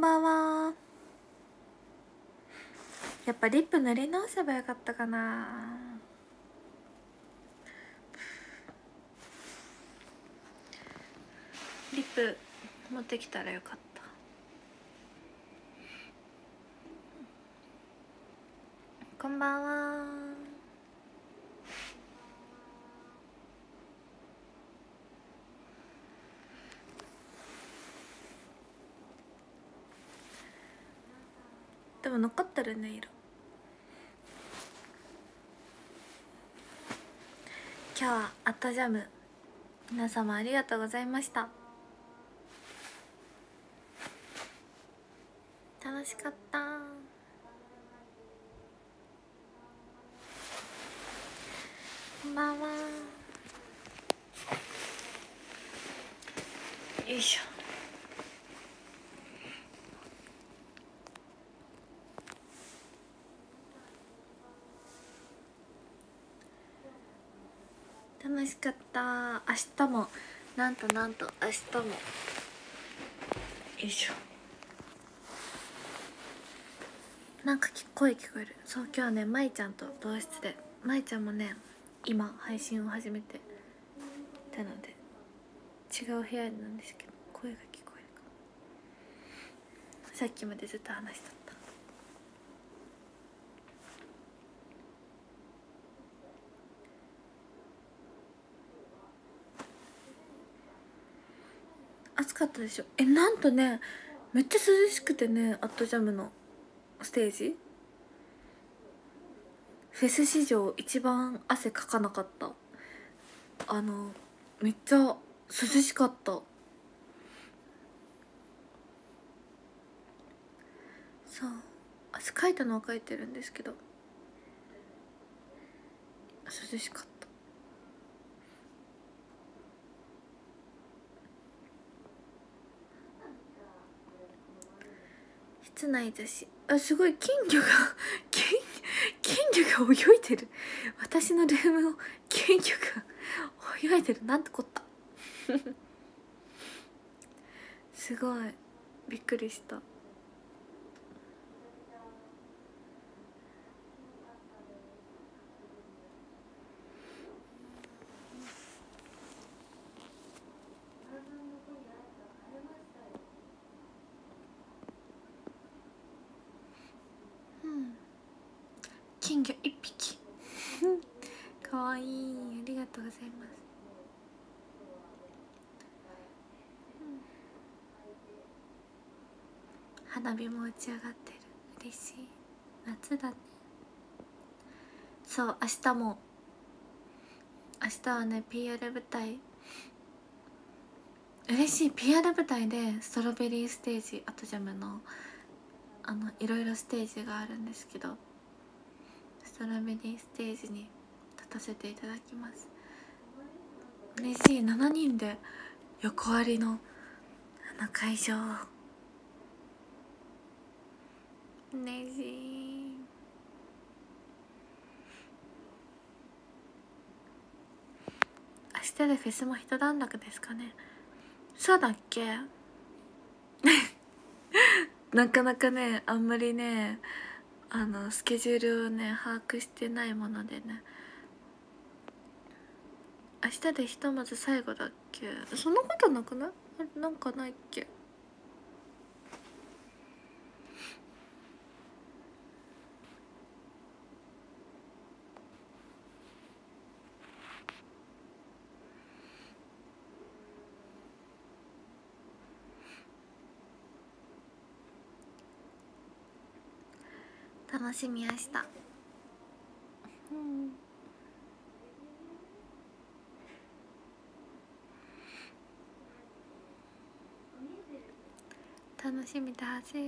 んばんは。やっぱリップ塗り直せばよかったかな。リップ持ってきたらよかった。こんばんは。も残ってるね色。今日はアットジャム。皆様ありがとうございました。楽しかった。こんばんは。よいしょ楽しかった。明日も。なんとなんと。明日も。よいしょ。なんか声聞こえる。そう今日はねまいちゃんと同室で。まいちゃんもね今配信を始めて。たので違う部屋なんですけど声が聞こえるかも。さっきまでずっと話した。かったでしょ。えなんとねめっちゃ涼しくてねアットジャムのステージ。フェス史上一番汗かかなかった。あのめっちゃ涼しかった。そう。汗かいたのはかいてるんですけど。涼しかった。室内だしあすごい金魚が 金金魚が泳いでる。私のルームを金魚が泳いでる。なんてこった。すごい。びっくりした。金魚一匹。かわいい。ありがとうございます。花火も打ち上がってる。嬉しい。夏だね。そう明日も。明日はね PR 舞台。嬉しい。PR 舞台でストロベリーステージアトジャムのあのいろいろステージがあるんですけど。ストロベリーステージに立たせていただきます。嬉しい7人で横ありのあの会場。を嬉しい明日でフェスも一段落ですかね。そうだっけ。なかなかねあんまりねあのスケジュールをね把握してないものでね。明日でひとまず最後だっけ？そんなことなくない？あなんかないっけ？楽しみやした。うん楽しみだぜ。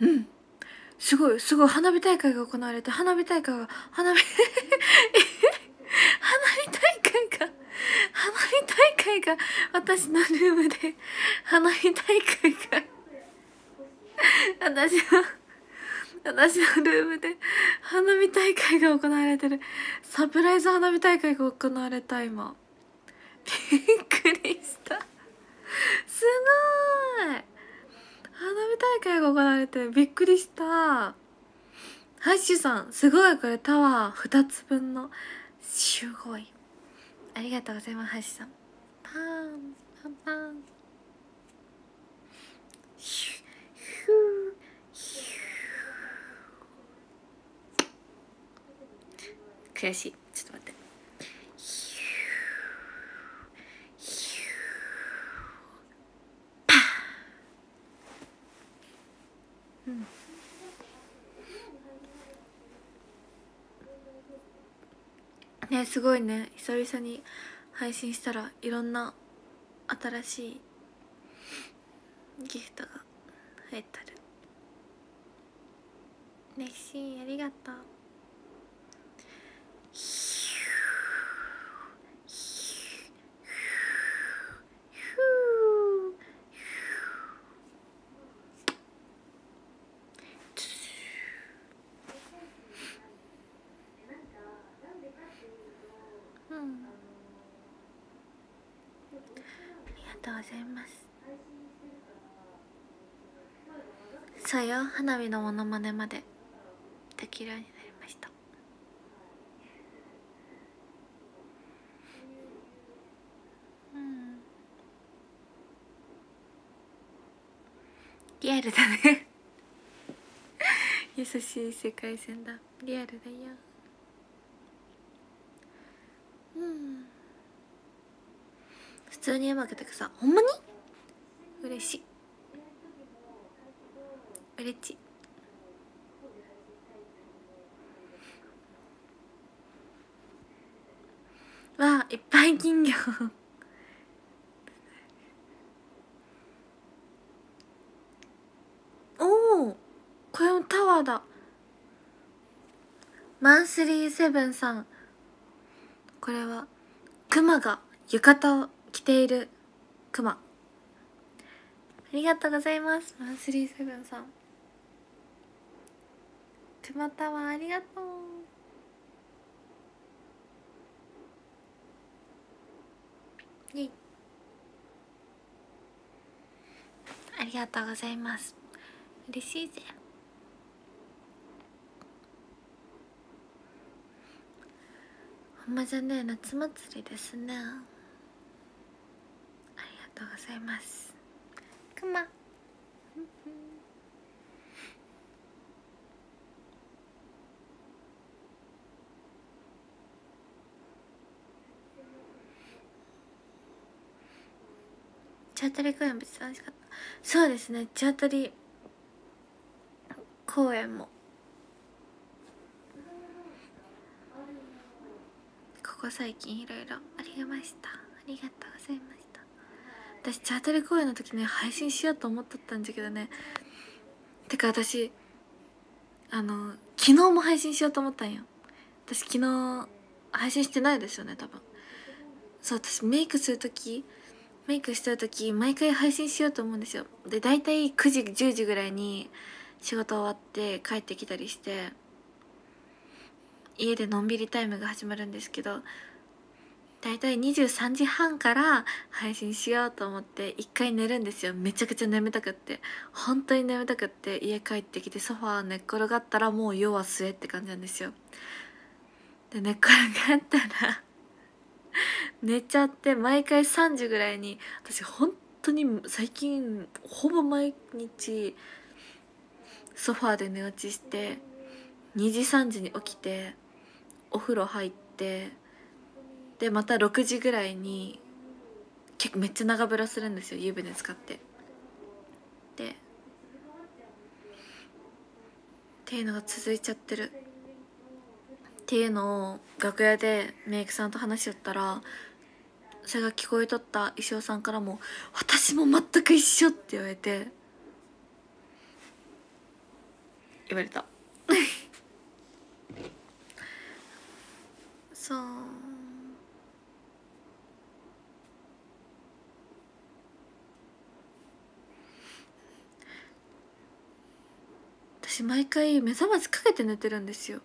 うん。すごいすごい花火大会が行われて花火大会が花火 花火大会が花火大会が私のルームで花火大会が私は私のルームで花火大会が行われてる。サプライズ花火大会が行われた今。びっくりした。すごい。花火大会が行われてびっくりした。ハッシュさんすごいこれタワー2つ分の。すごい。ありがとうございますハッシュさん。パンパンパン。ヒュヒュヒュ悔しいちょっと待ってヒュヒュパーうん。ねすごいね。久々に配信したらいろんな新しいギフトが入ってる。熱心ありがとうヒューヒューヒューうんあありがとうございます。そうよ花火のモノマネまでできるようになりました。うん。リアルだね。優しい世界線だ。リアルだようん普通にうまくてくさほんまに？嬉しい。嬉しい。わあいっぱい金魚。おおこれもタワーだ。マンスリーセブンさん。これはクマが浴衣を着ているクマありがとうございます。マンスリーセブンさん。クマタワーありがとう。イイ。ありがとうございます。嬉しいぜ。ほんまじゃね夏祭りですね。ありがとうございます。くま。チャートリー公演めっちゃ楽しかった。そうですねチャートリー公演もこ最近いろいろありました。ありがとうございました。私チャートリ公演の時ね配信しようと思っとったんだけどね。てか私あの昨日も配信しようと思ったんよ。私昨日配信してないですよね多分。そう私メイクする時メイクしてる時毎回配信しようと思うんですよ。で大体9時10時ぐらいに仕事終わって帰ってきたりして。家でのんびりタイムが始まるんですけど大体23時半から配信しようと思って一回寝るんですよ。めちゃくちゃ眠たくって。本当に眠たくって家帰ってきてソファー寝っ転がったらもう夜は末って感じなんですよ。で寝っ転がったら寝ちゃって毎回3時ぐらいに私本当に最近ほぼ毎日ソファーで寝落ちして2時3時に起きてお風呂入ってでまた6時ぐらいに結構めっちゃ長風呂するんですよ湯船使って。でっていうのが続いちゃってる。っていうのを楽屋でメイクさんと話しよったらそれが聞こえとった石尾さんからも「私も全く一緒」って言われて。言われた。そう。私毎回目覚ましかけて寝てるんですよ。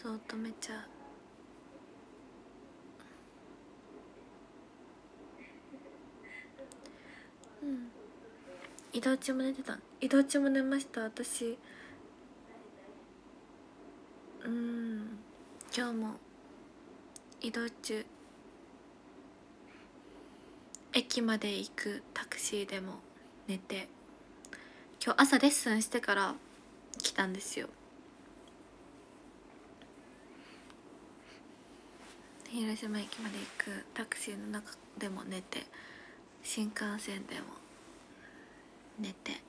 そう止めちゃう。うん。移動中も寝てた。移動中も寝ました。私。うん。今日も移動中。駅まで行く。タクシーでも寝て。今日朝レッスンしてから来たんですよ。広島駅まで行くタクシーの中でも寝て新幹線でも寝て。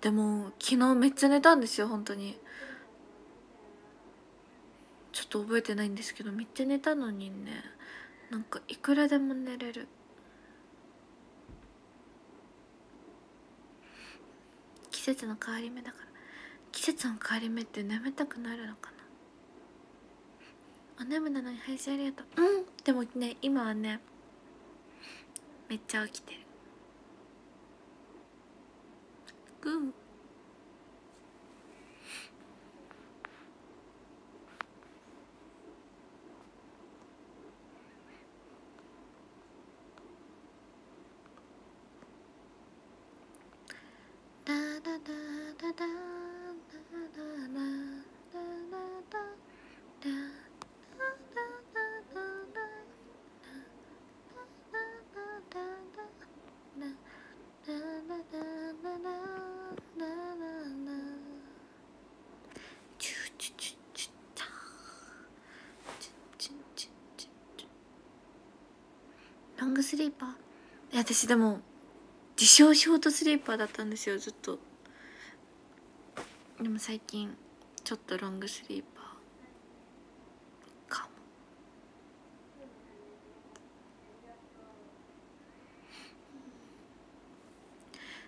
でも昨日めっちゃ寝たんですよ本当に。ちょっと覚えてないんですけどめっちゃ寝たのにね。なんかいくらでも寝れる。季節の変わり目だから。季節の変わり目って眠たくなるのかな？お眠なのに配信ありがとう。うん。でもね今はねめっちゃ起きてる。グーグスリーパー？私でも自称ショートスリーパーだったんですよずっと。でも最近ちょっとロングスリーパー。かも。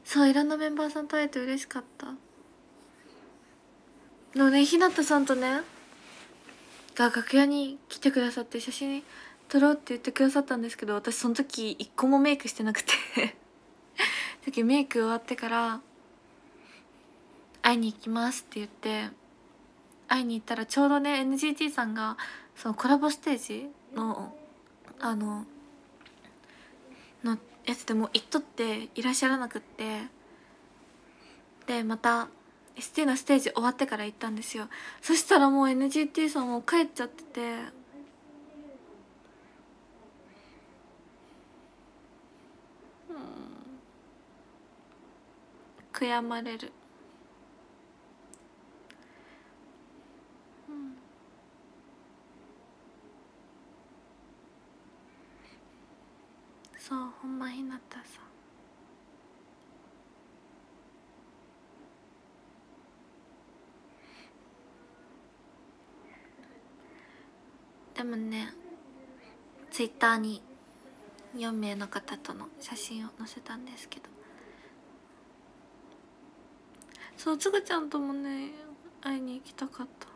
そういろんなメンバーさんと会えて嬉しかった。のねひなたさんとねが楽屋に来てくださって写真撮ろうって言ってくださったんですけど私その時一個もメイクしてなくて。さっきメイク終わってから会いに行きますって言って会いに行ったらちょうどね NGT さんがそのコラボステージのあののやつでも行っとっていらっしゃらなくって。でまた ST のステージ終わってから行ったんですよ。そしたらもう NGT さんも帰っちゃってて悔やまれる。うん。そうほんまひなたさ。んでもねツイッターに4名の方との写真を載せたんですけど。そうつぐちゃんともね会いに行きたかった。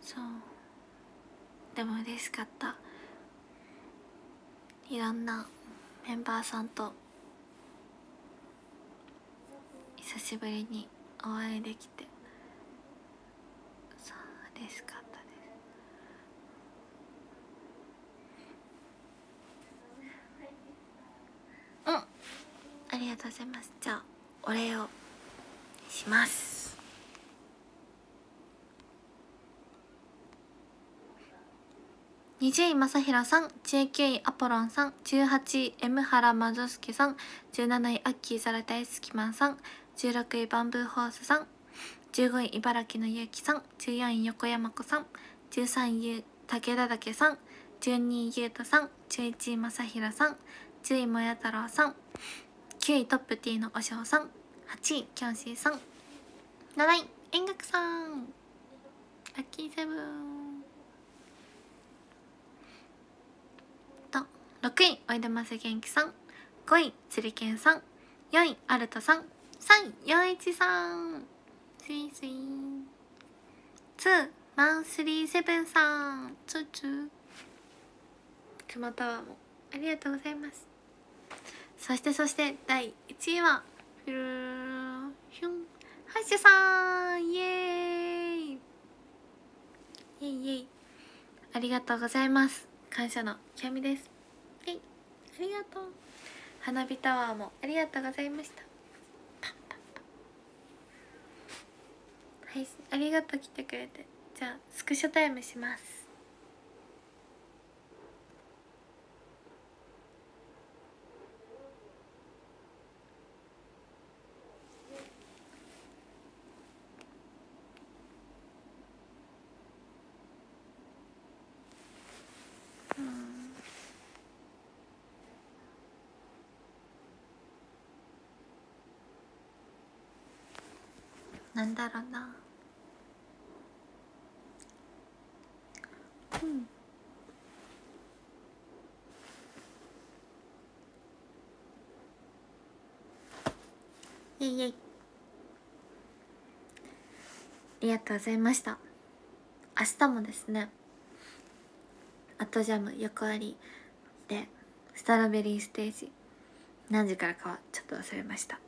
そう。でも嬉しかった。いろんなメンバーさんと久しぶりにお会いできて。そう嬉しかったです。うん。ありがとうございます。じゃあお礼をします。20位正弘さん19位アポロンさん18位 M 原マゾスケさん17位アッキーザラ大好きマンさん16位バンブーホースさん。15位茨城のゆうきさん。14位横山子さん。13位武田岳さん。12位ゆうとさん。11位まさひろさん。10位もや太郎さん。9位トップ T のおしょうさん。8位キョンシーさん。7位円楽さん。ラッキーセブン。と6位おいでませ元気さん。5位つりけんさん。4位アルトさん。3位陽一さんスイスイ2マンスリーセブンさん。ツーツー。クマタワーもありがとうございます。そしてそして第1位はフルーヒュンハッシュさん。イエーイ。イエイイエイ。ありがとうございます。感謝のきみです。はいありがとう。花火タワーもありがとうございましたはいありがとう来てくれて。じゃあスクショタイムします。なんだろうな。イエイありがとうございました。明日もですねアットジャム横ありでストロベリーステージ何時からかはちょっと忘れました。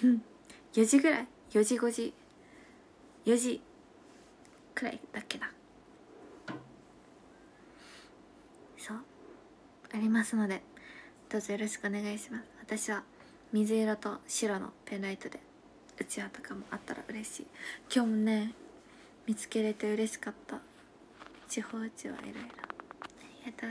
4時ぐらい？4時5時？4時くらいだっけな。そう。ありますのでどうぞよろしくお願いします。私は水色と白のペンライトでうちわとかもあったら嬉しい。今日もね見つけれて嬉しかった。地方うちわいろいろありがとう